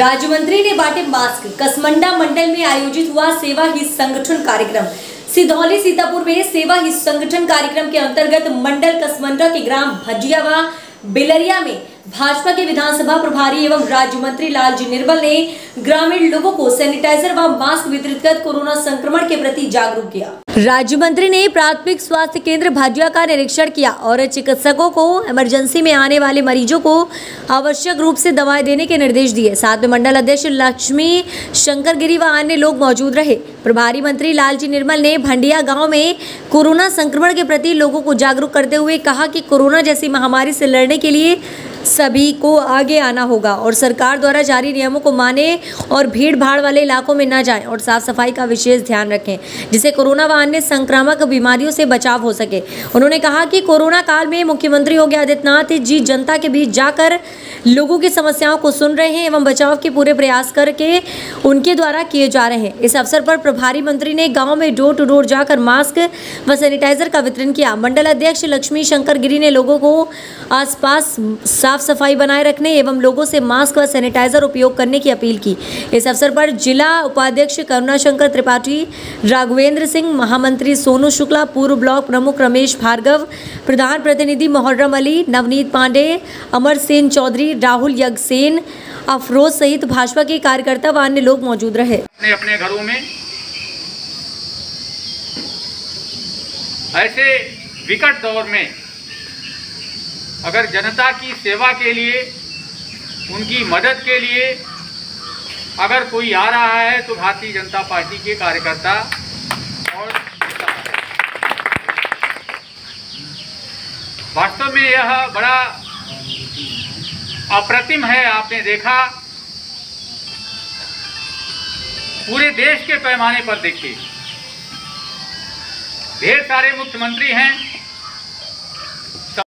राज्य मंत्री ने बांटे मास्क। कसमंडा मंडल में आयोजित हुआ सेवा ही संगठन कार्यक्रम। सिधौली, सीतापुर में सेवा ही संगठन कार्यक्रम के अंतर्गत मंडल कसमंडा के ग्राम भजियावा बिलरिया में भाजपा के विधानसभा प्रभारी एवं राज्य मंत्री लालजी निर्मल ने ग्रामीण लोगों को सैनिटाइजर व मास्क वितरित कर कोरोना संक्रमण के प्रति जागरूक किया। राज्य मंत्री ने प्राथमिक स्वास्थ्य केंद्र भाजिया का निरीक्षण किया और चिकित्सकों को इमरजेंसी में आने वाले मरीजों को आवश्यक रूप से दवाएँ देने के निर्देश दिए। साथ में मंडल अध्यक्ष लक्ष्मी शंकर गिरी व अन्य लोग मौजूद रहे। प्रभारी मंत्री लालजी निर्मल ने भंडिया गाँव में कोरोना संक्रमण के प्रति लोगों को जागरूक करते हुए कहा कि कोरोना जैसी महामारी से लड़ने के लिए सभी को आगे आना होगा और सरकार द्वारा जारी नियमों को माने और भीड़ भाड़ वाले इलाकों में न जाएँ और साफ़ सफ़ाई का विशेष ध्यान रखें, जिससे कोरोना व अन्य संक्रामक बीमारियों से बचाव हो सके। उन्होंने कहा कि कोरोना काल में मुख्यमंत्री योगी आदित्यनाथ जी जनता के बीच जाकर लोगों की समस्याओं को सुन रहे हैं एवं बचाव के पूरे प्रयास करके उनके द्वारा किए जा रहे हैं। इस अवसर पर प्रभारी मंत्री ने गाँव में डोर टू डोर जाकर मास्क व सैनिटाइजर का वितरण किया। मंडल अध्यक्ष लक्ष्मी शंकर गिरी ने लोगों को आसपास साफ़ सफ़ाई बनाए रखने एवं लोगों से मास्क व सैनिटाइजर उपयोग करने की अपील की। इस अवसर पर जिला उपाध्यक्ष करुणा शंकर त्रिपाठी, राघवेंद्र सिंह, महामंत्री सोनू शुक्ला, पूर्व ब्लॉक प्रमुख रमेश भार्गव, प्रधान प्रतिनिधि मोहर्रम अली, नवनीत पांडे, अमर सेन चौधरी, राहुल यज्ञसेन अफरोज सहित भाजपा के कार्यकर्ता व अन्य लोग मौजूद रहे। अपने अपने घरों में ऐसे विकट दौर में अगर जनता की सेवा के लिए, उनकी मदद के लिए अगर कोई आ रहा है तो भारतीय जनता पार्टी के कार्यकर्ता और वास्तव में यह बड़ा अप्रतिम है, आपने देखा। पूरे देश के पैमाने पर देखिए। ढेर सारे मुख्यमंत्री हैं।